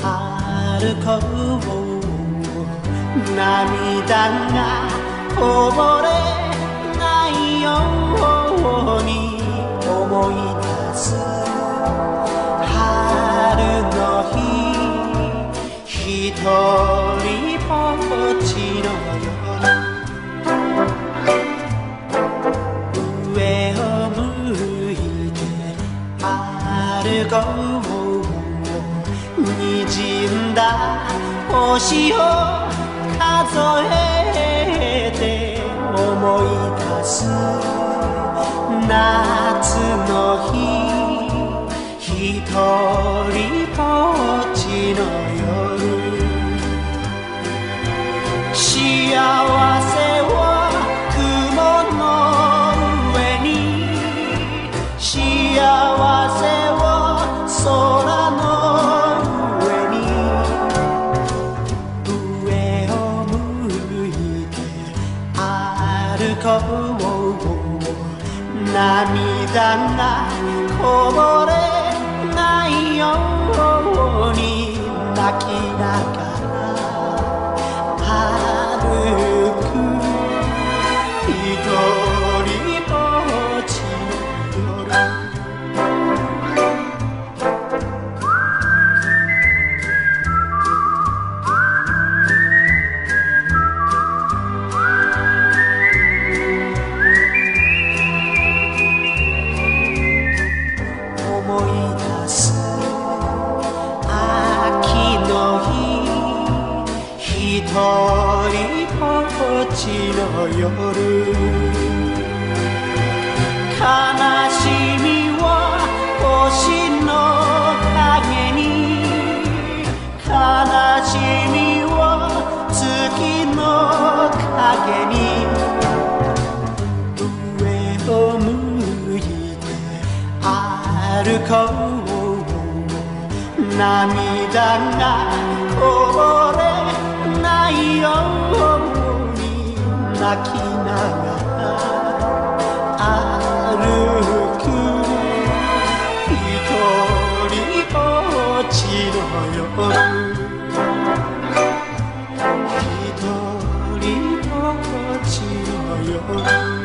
歩こう涙がこぼれないように思い出す春の日一人ぼっちの夜上を向いて歩こうにじんだ星を数えて思い出す夏の日歩こう涙がこぼれないように泣き泣き一人ぼっちの夜。悲しみは星の影に。悲しみは月の影に。上を向いて歩こう。涙が阿弥陀佛阿弥陀佛